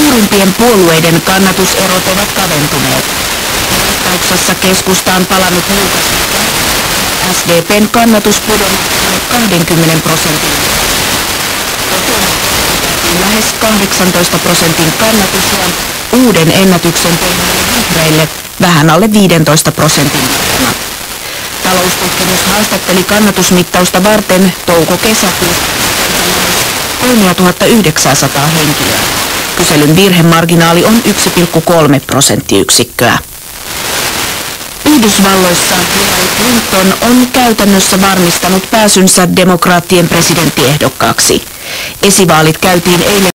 suurimpien puolueiden kannatuserot ovat kaventuneet. Vastauksessa keskusta on palannut niukasti. SDPn kannatus pudonnut 20 prosentin. Lähes 18 prosentin kannatus ja uuden ennätyksen tehneille vihreille vähän alle 15 prosentin. Taloustutkimus haastatteli kannatusmittausta varten touko-kesäkuussa 3900 henkilöä. Kyselyn virhemarginaali on 1,3 prosenttiyksikköä. Yhdysvalloissa Hillary Clinton on käytännössä varmistanut pääsynsä demokraattien presidenttiehdokkaaksi. Esivaalit käytiin eilen